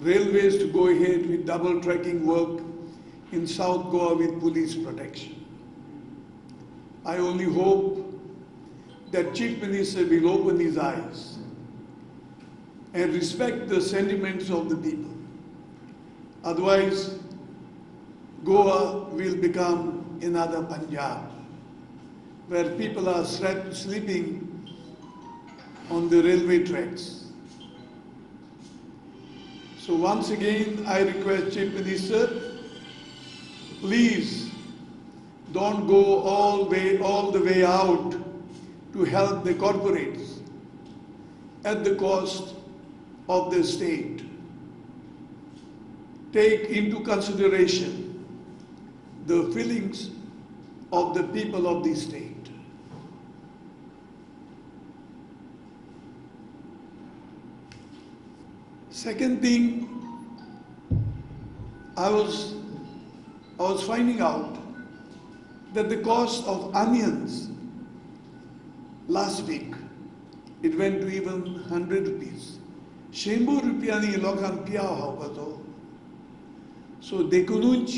railways to go ahead with double tracking work in South Goa with police protection. I only hope that Chief Minister will open his eyes and respect the sentiments of the people. Otherwise, Goa will become another Punjab, where people are sleeping on the railway tracks. So once again, I request Chief Minister, please don't go all way, all the way out to help the corporates at the cost of the state. Take into consideration the feelings of the people of the state. Second thing, I was, I was finding out that the cost of onions last week, it went to even 100 rupees. शंबर रुपयांनी लोकांक पियाव खावपाचो सो देखूनच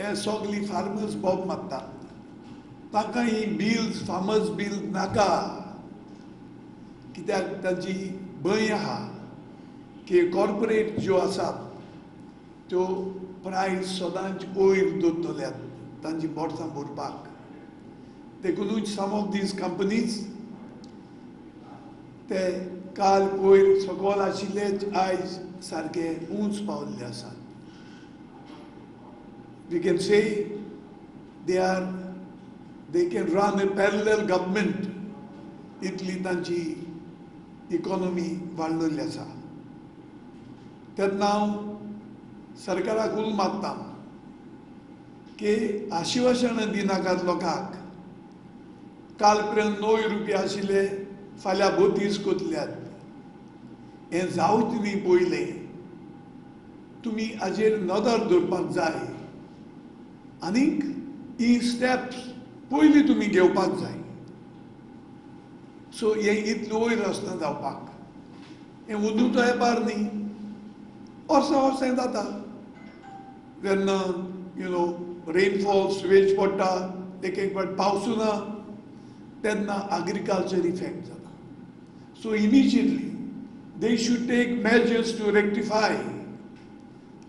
हे सगळी farmers Bob मारतात तांकां ही bills farmers bill नाका कित्याक तांची भंय आहा की कॉर्पोरेट ज्यो आसात त्यो प्रायस सदांच वयर दवरतल्यात तांची बोर्सां भरपाक देखूनच सम ऑफ़ दीज कंपनीज़ ते काल वयर सकयल आशिल्लेच आयज सारके उंच पावल्ले आसात we can say they are, they can run a parallel government इतली तांची इकॉनॉमी वाडलेली आसा। तेन्ना हांव सरकाराक उल मागता. की आशिवासन दिनाकात लोकांक. काल पर्यंत णव रुपया आशिल्ले फाल्यां बत्तीस कोतल्यात. हें जावच न्ही पयलें. तुमी हाजेर नदर दवरपाक जाय. आनीक ही स्टेप्स पयलीं तुमी घेवपाक जाय. सो हें इतलें वयर आसना जावपाक. हें तो येपार न्ही. वर्सा वर्सां जाता जेन्ना यू नो रेनफॉल स्वेज पडटा एक एक फावट पावसू ना तेन्ना एग्रिकल्चर इफ़ेक्ट जाता so immediately they should take measures to rectify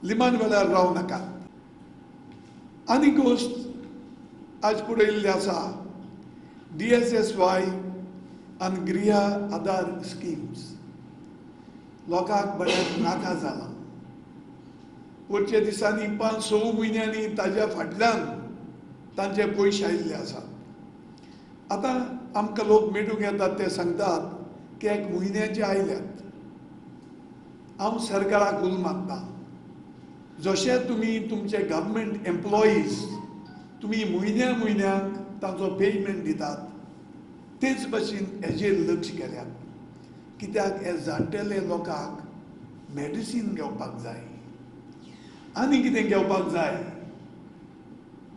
लिमान वेळार रावं नाकात आनी गोश्ट आज पळयल्ली आसा डी एस एस व्हाय आनी गृह आधार स्किम्स लोकांक बऱ्याक नाका जाला वरच्या दिसांनी पांच स म्हयन्यांनी ताज्या फाटल्यान तांचे पयशे आयिल्ले आसात आतां आमकां लोक मेळूंक येतात ते सांगतात की एक म्हयन्याचे आयल्यात. हांव सरकाराक उल मागता जशे तुमी तुमचे गव्हर्मेंट एम्प्लॉईज तुमी म्हयन्या म्हयन्याक तांचो पेमेंट दितात तेच भशेन हेजेर लक्ष केल्यात. कित्याक हे जाण्टेले लोकांक मेडिसीन घेवपाक जाय. आनी कितें घेवपाक जाय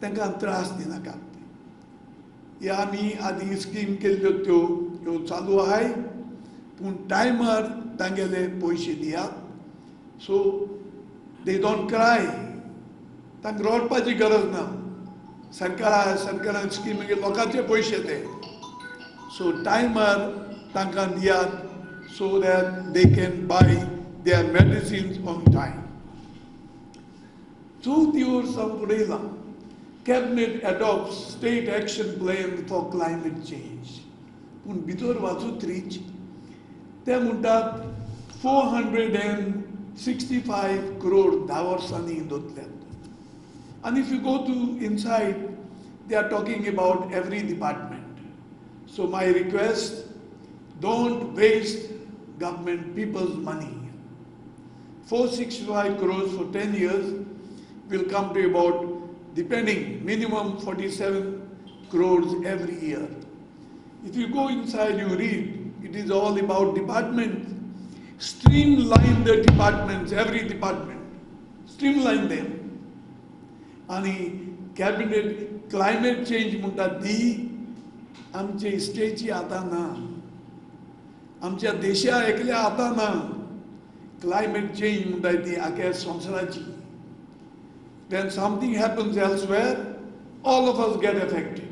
तांकां त्रास आमी आदी स्कीम केल्ल्यो त्यो ह्यो चालू आहाय पूण टायमार तांगेले पयशे दियात सो दे डोंट क्राय तांकां रडपाची गरज ना सरकारा सरकारान स्कीम लोकांचे पयशे ते सो टायमार तांकां दियात so that they can buy their medicines on time. Two years of Rela, Cabinet adopts state action plan for climate change. पूण भितर वाचूत रीच ते म्हणटात four hundred and sixty five crore धा वर्सांनी दोतल्यात आनी if you go to inside they are talking about every department so my request don't waste government people's money. 465 crores for 10 years will come to about, depending, minimum 47 crores every year. If you go inside, you read, it is all about departments. Streamline the departments, every department. Streamline them. आणि cabinet climate change म्हणटा ती आमचे इस्टेची आतां ना आमच्या देशा एकल्या आतां ना क्लायमेट चेंज म्हणटाय ती आख्या संवसाराची when something happens elsewhere, all of us get affected.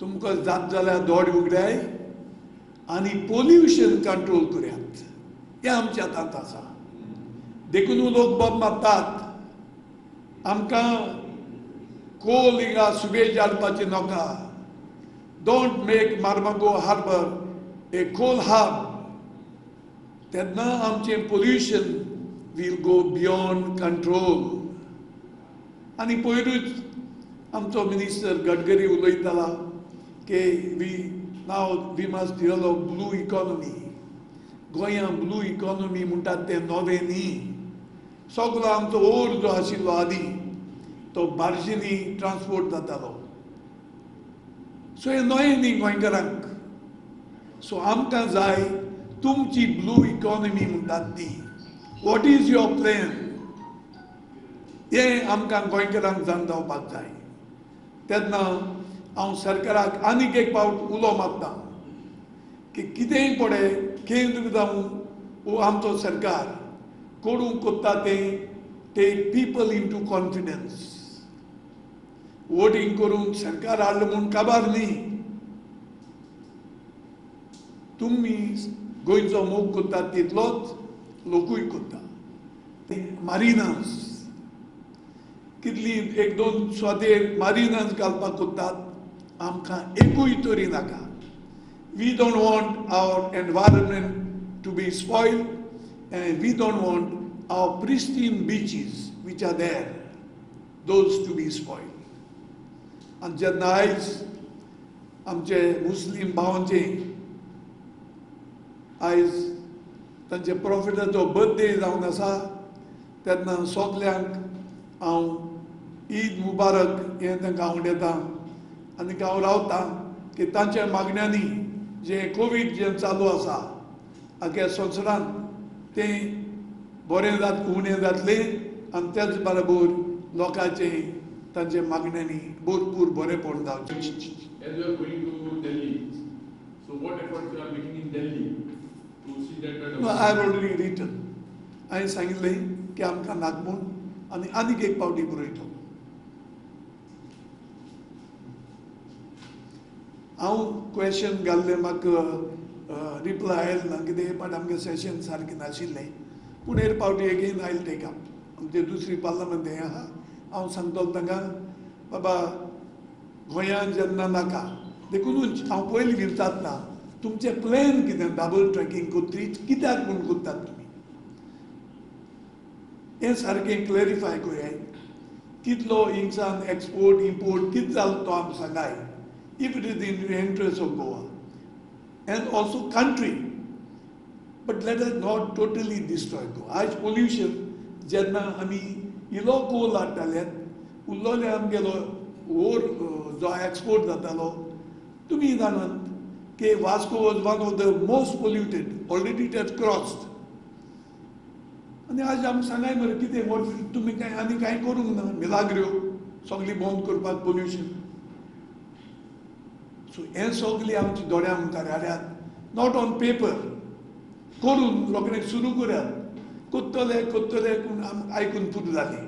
तुमकां जात जाल्यार दोड उगडाय आनी पोल्युशन कंट्रोल करात हें आमच्या हातांत आसा देखून लोक बोब मारतात आमकां कोल हिंगा सुबेज हाडपाचें नाका don't make Mormugao harbour a coal hub तेन्ना आमचें pollution will go beyond control आनी पयरूच आमचो मिनिस्टर गडकरी उलयताला की we now we must develop blue economy. गोंयां ब्लू इकॉनॉमी म्हणटात तें नवें सगलो आमचो ओर जो आशिल्लो आदी तो बार्जींनी ट्रान्सपोर्ट जातालो। सो हें नवें न्ही गोंयकारांक। सो आमकां जाय तुमची ब्लू इकॉनॉमी म्हणटात ती। वॉट इज़ युअर प्लॅन हें आमकां गोंयकारांक जाण जावपाक जाय तेन्ना हांव सरकाराक आनीक एक पावट उलो मारता की कितेंय पडे केंद्र जावं वो आमचो सरकार करूंक कोत्ता तें take people into confidence voting करून सरकार हाडलो म्हूण काबार न्ही तुमी गोंयचो मोग कोत्तात तितलोच लोकूय कोत्ता मारिनास कितली एक दोन स्वातेर मारिनास घालपाक कोत्तात आमकां एकूय तरी नाका. We don't want our environment to be spoil and we don't want our pristine beaches which are there those to be spoil आनी जेन्ना आयज आमचे मुस्लीम भावांचे आयज तांचे प्रॉफिटाचो बर्थडे जावन आसा तेन्ना सोगल्यांक हांव ईद मुबारक हें तांकां हांव उडयतां आनी हांव रावतां की तांच्या मागण्यांनी जें कोवीड जें चालू आसा आख्या संवसारांत तें बरें जात उणें जातलें आनी तेच बरोबर लोकांचें तांचे मागण्यांनी भरपूर बरेंपण जावचें have already written. हांवें सांगिल्लें की आमकां नाका आणि आनी आनीक एक पावटी बरयतो हांव क्वेश्चन घाल्लें म्हाका रिप्लाय आयल ना कितें बट आमगे सेशन सारकें नाशिल्लें पूण एर पावटी एगेन आयल टेक अप दुसरी पार्लमेंट हें. आहा हांव सांगतलो तांकां बाबा गोंयांत जेन्ना नाका. देखून हांव पयलीं विचारता तुमचें प्लॅन कितें? डबल ट्रॅकिंग कोत्री कित्याक म्हूण कोत्तात? हें सारकें क्लॅरिफाय कोयाय कितलो हिंगसान एक्सपोर्ट इम्पोर्ट कितें जालो तो if it is in interest of Goa and also country but let us not totally destroy Goa आयज पोल्युशन जेन्ना आमी इलो कोल हाडटाले उरलोले ओर जो एक्सपोर्ट जातालो तुमी जाणात की Vasco was one of the most polluted already it crossed आनी आज आमी सांगाय मरे कितें वॉट तुमी कांय आनी कांय करूंक ना मिलाग्र्यो सगली बंद करपाक पोल्युशन सो हें सगली आमची दोळ्या मुखार हाड्यात नॉट ऑन पेपर करून रोखडें सुरू करात कोत्तले कोत्तले पूण आयकून पुरो जाली